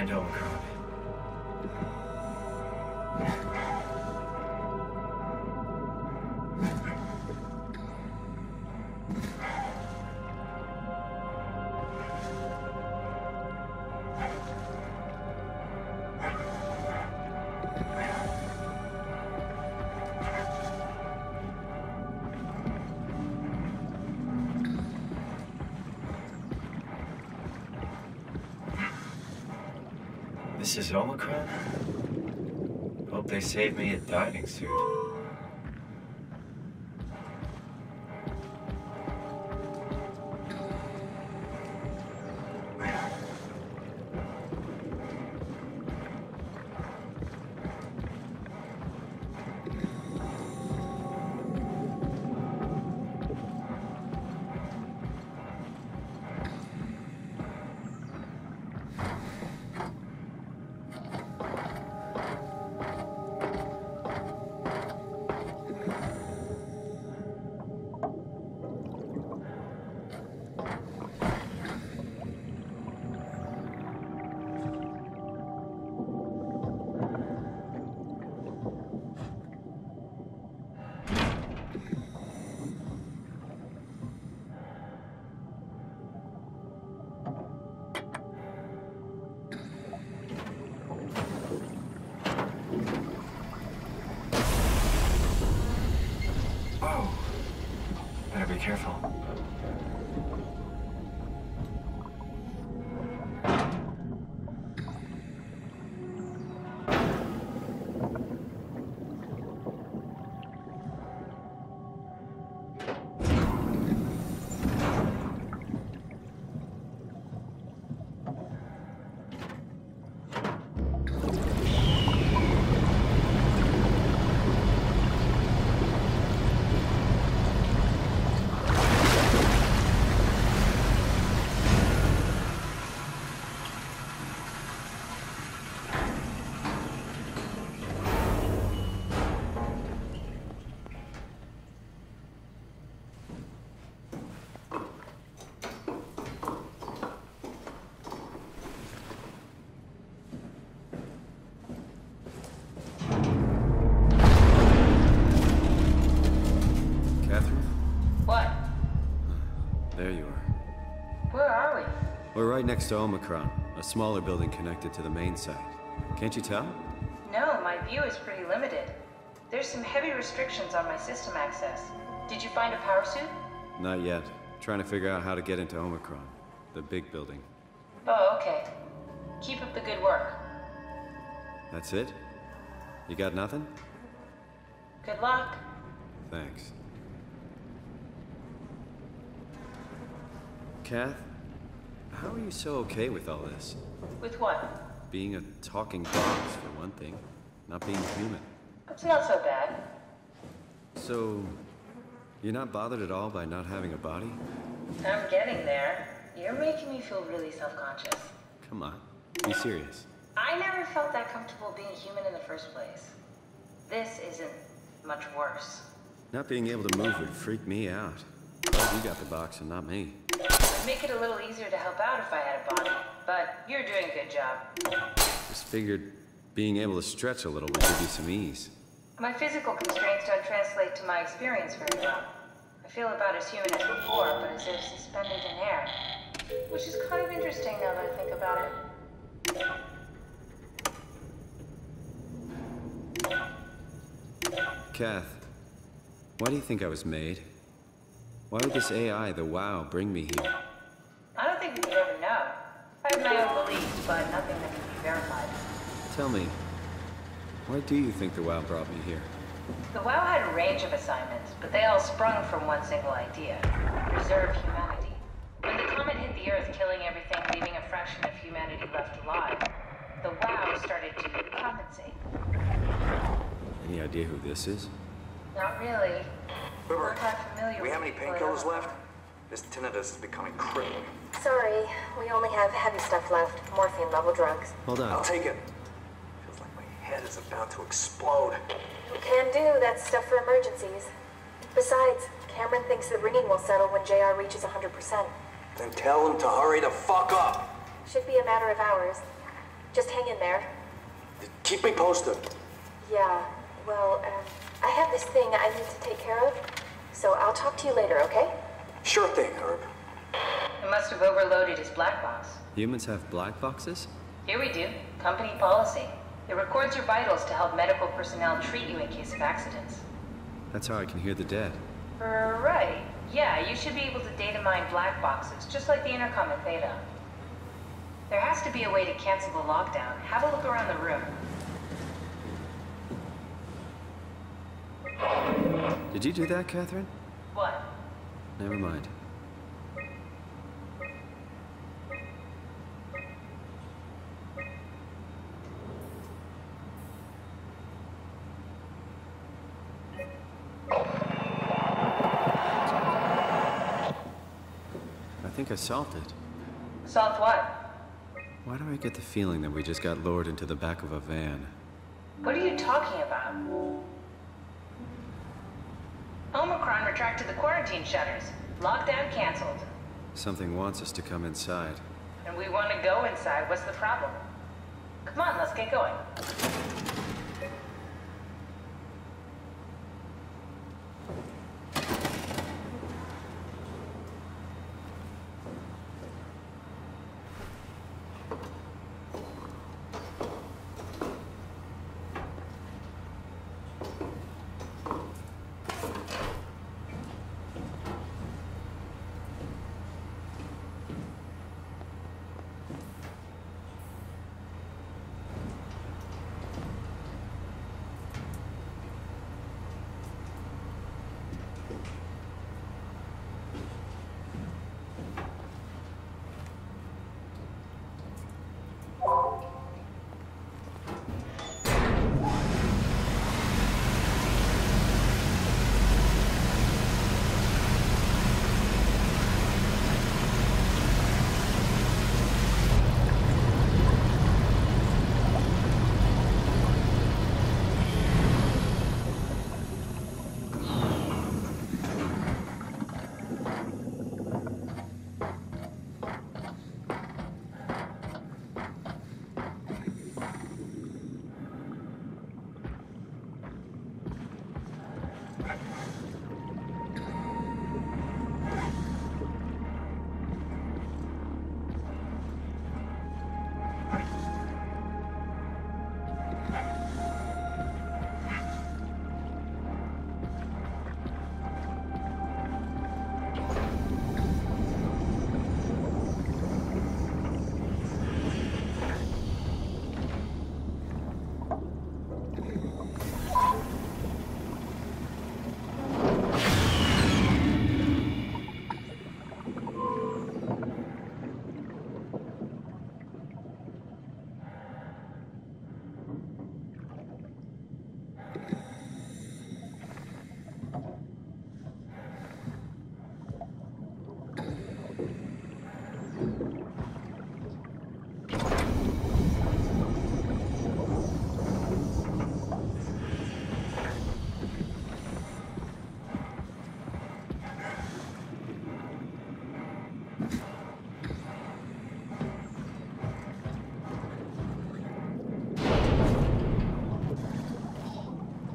Find Omicron. This is Omicron? Hope they save me a diving suit. Better be careful. We're right next to Omicron, a smaller building connected to the main site. Can't you tell? No, my view is pretty limited. There's some heavy restrictions on my system access. Did you find a power suit? Not yet. Trying to figure out how to get into Omicron, the big building. Oh, okay. Keep up the good work. That's it? You got nothing? Good luck. Thanks. Kath, how are you so okay with all this? With what? Being a talking box, for one thing. Not being human. It's not so bad. So, you're not bothered at all by not having a body? I'm getting there. You're making me feel really self-conscious. Come on, be serious. I never felt that comfortable being human in the first place. This isn't much worse. Not being able to move would freak me out. You got the box and not me. Make it a little easier to help out if I had a body, but you're doing a good job. Just figured being able to stretch a little would give you some ease. My physical constraints don't translate to my experience very well. I feel about as human as before, but as if suspended in air. Which is kind of interesting now that I think about it. Kath, why do you think I was made? Why would this AI, the WAU, bring me here? I don't think we could ever know. I have my own beliefs, but nothing that can be verified. Tell me, why do you think the WAU brought me here? The WAU had a range of assignments, but they all sprung from one single idea. Preserve humanity. When the comet hit the Earth, killing everything, leaving a fraction of humanity left alive, the WAU started to compensate. Any idea who this is? Not really. River, Not familiar we have any painkillers left? This tinnitus is becoming crippling. Sorry, we only have heavy stuff left. Morphine level drugs. Hold on. I'll take it. Feels like my head is about to explode. Can do, that's stuff for emergencies. Besides, Cameron thinks the ringing will settle when JR reaches 100%. Then tell him to hurry the fuck up. Should be a matter of hours. Just hang in there. Keep me posted. Yeah, well, um, I have this thing I need to take care of, so I'll talk to you later, okay? Sure thing, Herb. Must have overloaded his black box. Humans have black boxes? Here we do. Company policy. It records your vitals to help medical personnel treat you in case of accidents. That's how I can hear the dead. Right. Yeah, you should be able to data mine black boxes, just like the intercom in Theta. There has to be a way to cancel the lockdown. Have a look around the room. Did you do that, Catherine? What? Never mind. Think I solved it. Solved what? Why do I get the feeling that we just got lured into the back of a van? What are you talking about? Omicron retracted the quarantine shutters. Lockdown canceled. Something wants us to come inside. And we want to go inside. What's the problem? Come on, let's get going.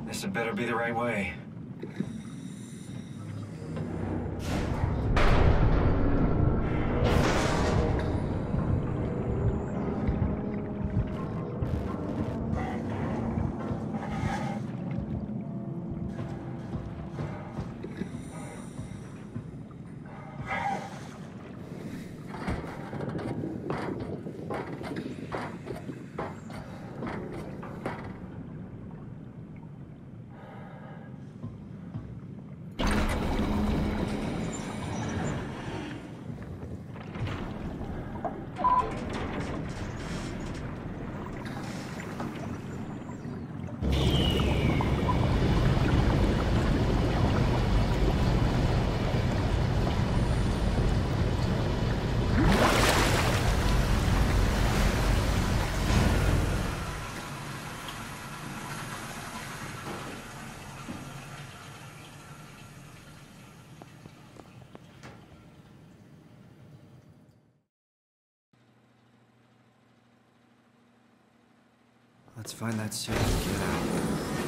This had better be the right way. Let's find that suit and get out.